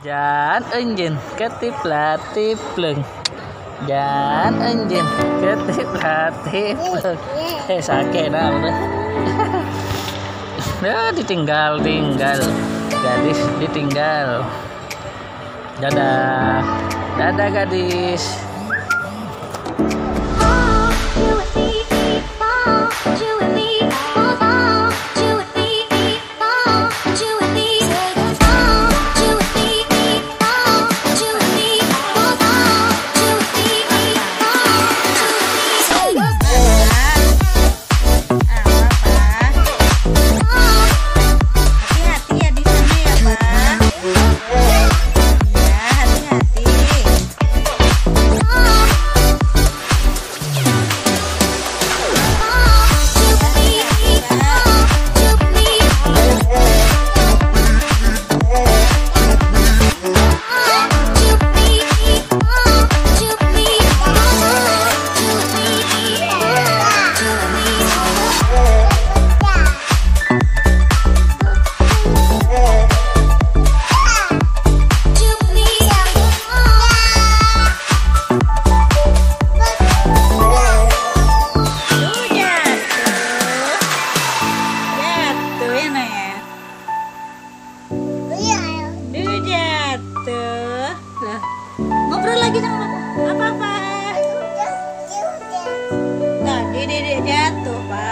Jan enjin ketip latip pleng. Jan enjin ketip latip pleng. Eh sakit udah. Ya ditinggal tinggal. Gadis ditinggal. Dadah. Dadah gadis. lagi sama apa apa? Tadi nah, dedek jatuh pak.